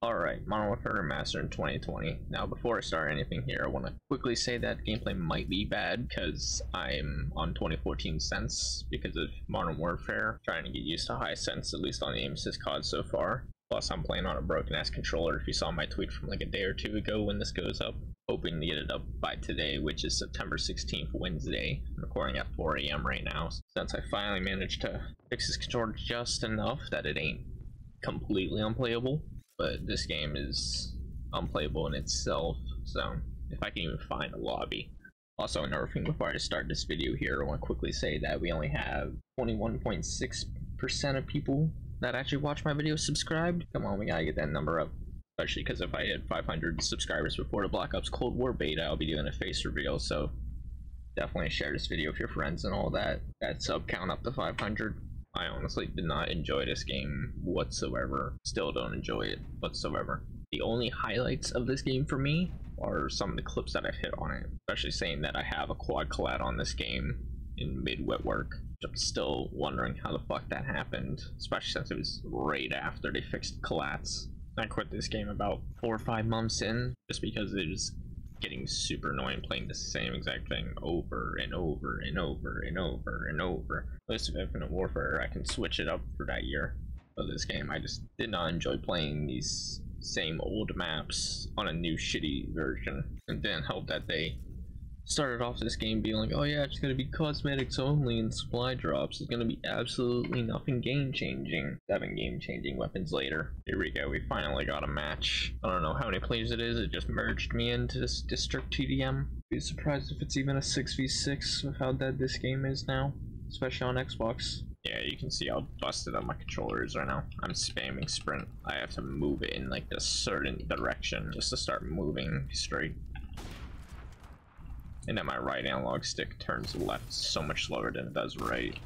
Alright, Modern Warfare Remastered in 2020. Now, before I start anything here, I want to quickly say that gameplay might be bad because I'm on 2014 sense because of Modern Warfare, trying to get used to high sense, at least on the aim assist COD so far. Plus, I'm playing on a broken ass controller. If you saw my tweet from like a day or two ago when this goes up, hoping to get it up by today, which is September 16th, Wednesday. I'm recording at 4 a.m. right now, since I finally managed to fix this controller just enough that it ain't completely unplayable but this game is unplayable in itself, so if I can even find a lobby. Also, another thing before I start this video here, I want to quickly say that we only have 21.6% of people that actually watch my videos subscribed. Come on, we gotta get that number up. Especially because if I hit 500 subscribers before the Black Ops Cold War beta, I'll be doing a face reveal, so definitely share this video with your friends and all that. That sub count up to 500. I honestly did not enjoy this game whatsoever. Still don't enjoy it whatsoever. The only highlights of this game for me are some of the clips that I've hit on it, especially saying that I have a quad collat on this game in mid wet work. I'm still wondering how the fuck that happened, especially since it was right after they fixed collats. I quit this game about four or five months in just because it was getting super annoying playing the same exact thing over and over and over and over and over. List of Infinite Warfare, I can switch it up for that year of this game. I just did not enjoy playing these same old maps on a new shitty version. And didn't help that they started off this game being like, oh yeah, it's gonna be cosmetics only and supply drops. It's gonna be absolutely nothing game changing. Seven game changing weapons later. Here we go, we finally got a match. I don't know how many players it is, it just merged me into this district TDM. Be surprised if it's even a 6v6 with how dead this game is now, especially on Xbox. Yeah, you can see how busted up my controller is right now. I'm spamming sprint. I have to move it in like a certain direction just to start moving straight. And then my right analog stick turns left so much slower than it does right.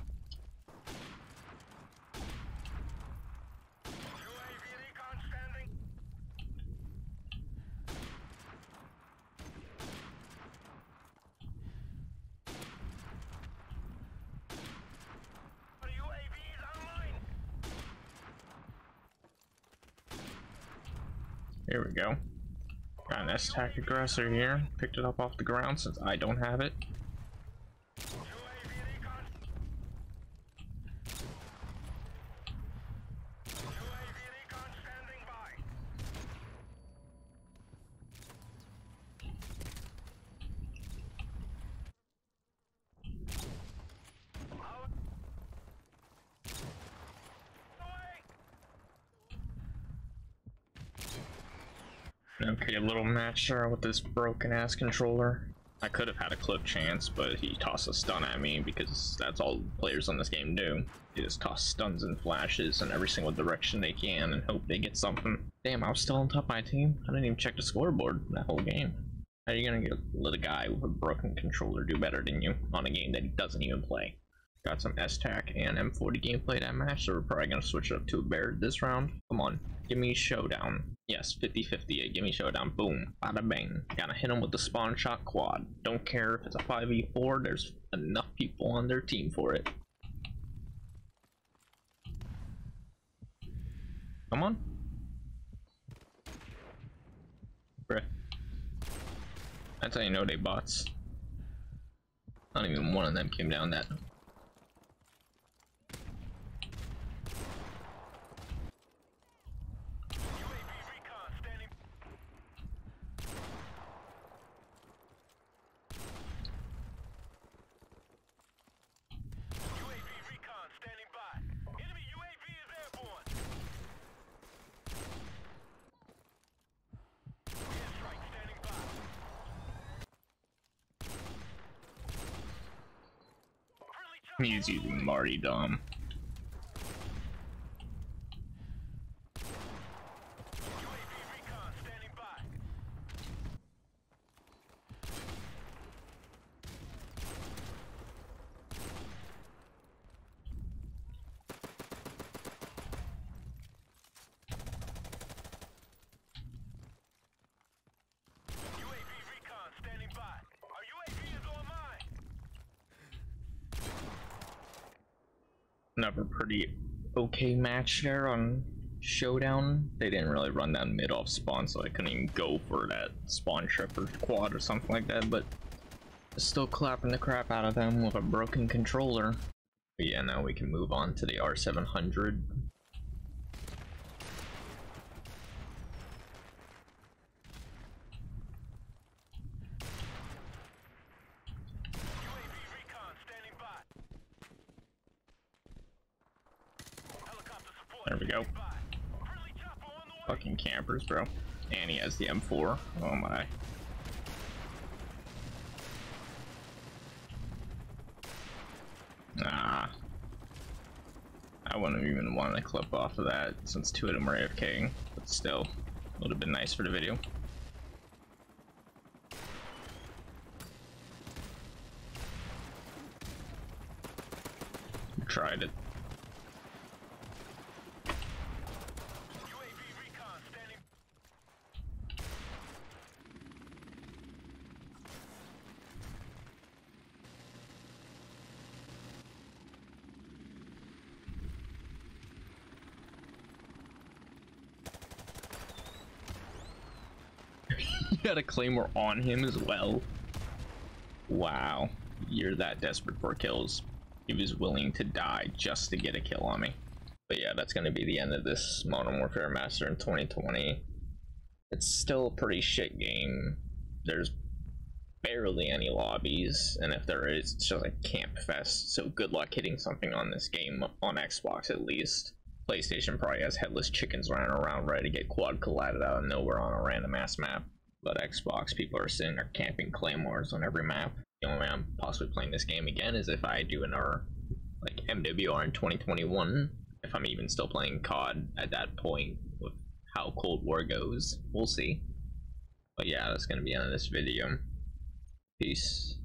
Here we go. Got an S-Tac aggressor here. Picked it up off the ground since I don't have it. Okay, a little match there with this broken ass controller. I could have had a clip chance, but he tossed a stun at me because that's all players on this game do. They just toss stuns and flashes in every single direction they can and hope they get something. Damn, I was still on top of my team. I didn't even check the scoreboard that whole game. How are you gonna get, let a guy with a broken controller do better than you on a game that he doesn't even play? Got some S-Tac and M40 gameplay that match, so we're probably gonna switch it up to a Barrett this round. Come on, give me showdown. Yes, 50-50, give me showdown. Boom, bada bang. Gotta hit him with the spawn shot quad. Don't care if it's a 5v4, there's enough people on their team for it. Come on. Bruh. That's how you know they bots. Not even one of them came down that He's using Martyrdom. Another pretty okay match there on Showdown. They didn't really run that mid off spawn, so I couldn't even go for that spawn trip or quad or something like that, but still clapping the crap out of them with a broken controller. But yeah, now we can move on to the R700. There we go. Fucking campers, bro. And he has the M4. Oh my. Nah. I wouldn't even want to clip off of that since two of them are AFKing, but still, would have been nice for the video. Tried it. you had a claymore on him as well. Wow, you're that desperate for kills. He was willing to die just to get a kill on me. But yeah, that's going to be the end of this Modern Warfare Master in 2020. It's still a pretty shit game. There's barely any lobbies, and if there is, it's just a camp fest. So good luck hitting something on this game, on Xbox at least. PlayStation probably has headless chickens running around ready to get quad collided out of nowhere on a random ass map. But Xbox people are sitting there camping claymores on every map. The only way I'm possibly playing this game again is if I do another like MWR in 2021. If I'm even still playing COD at that point with how Cold War goes. We'll see. But yeah, that's gonna be on this video. Peace.